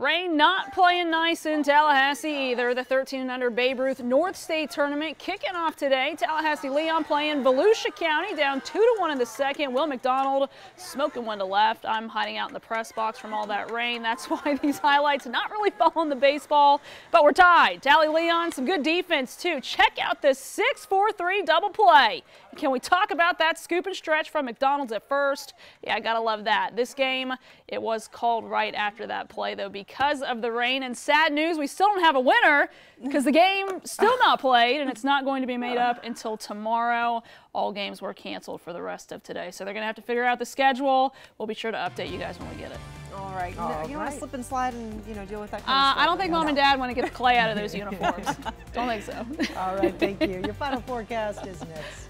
Rain not playing nice in Tallahassee either. The 13 and under Babe Ruth North State Tournament kicking off today. Tallahassee Leon playing Volusia County down 2 to 1 in the second. Will McDonald smoking one to left. I'm hiding out in the press box from all that rain. That's why these highlights not really following the baseball, but we're tied. Tally Leon, some good defense too. Check out this 6-4-3 double play. Can we talk about that scoop and stretch from McDonald's at first? Yeah, I gotta love that. This game, it was called right after that play though because of the rain. And sad news, we still don't have a winner because the game still not played and it's not going to be made up until tomorrow. All games were canceled for the rest of today. So they're gonna have to figure out the schedule. We'll be sure to update you guys when we get it. All right. All you don't want to slip and slide and you know deal with that kind Uh, of stuff. I don't think mom now. and dad want to get the clay out of those uniforms. don't think so. All right, thank you. Your final forecast is next.